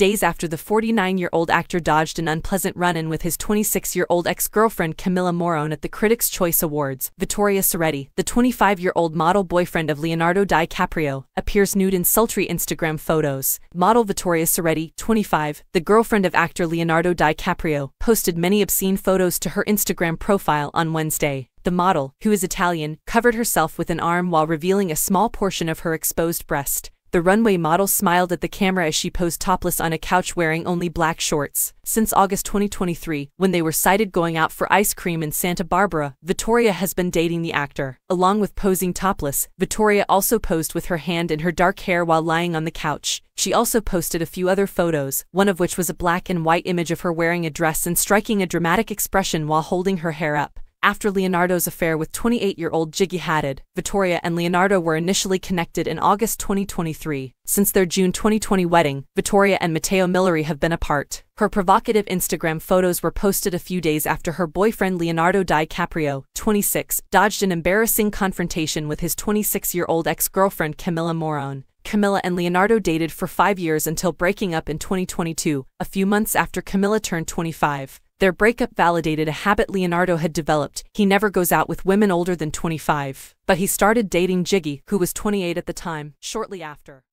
days after the 49-year-old actor dodged an unpleasant run-in with his 26-year-old ex-girlfriend Camilla Morrone at the Critics' Choice Awards. Vittoria Ceretti, the 25-year-old model boyfriend of Leonardo DiCaprio, appears nude in sultry Instagram photos. Model Vittoria Ceretti, 25, the girlfriend of actor Leonardo DiCaprio, posted many obscene photos to her Instagram profile on Wednesday. The model, who is Italian, covered herself with an arm while revealing a small portion of her exposed breast. The runway model smiled at the camera as she posed topless on a couch wearing only black shorts. Since August 2023, when they were sighted going out for ice cream in Santa Barbara, Vittoria has been dating the actor. Along with posing topless, Vittoria also posed with her hand in her dark hair while lying on the couch. She also posted a few other photos, one of which was a black and white image of her wearing a dress and striking a dramatic expression while holding her hair up. After Leonardo's affair with 28-year-old Gigi Hadid, Vittoria and Leonardo were initially connected in August 2023. Since their June 2020 wedding, Vittoria and Matteo Milleri have been apart. Her provocative Instagram photos were posted a few days after her boyfriend Leonardo DiCaprio, 26, dodged an embarrassing confrontation with his 26-year-old ex-girlfriend Camilla Morrone. Camilla and Leonardo dated for five years until breaking up in 2022, a few months after Camilla turned 25. Their breakup validated a habit Leonardo had developed. He never goes out with women older than 25. But he started dating Gigi, who was 28 at the time, shortly after.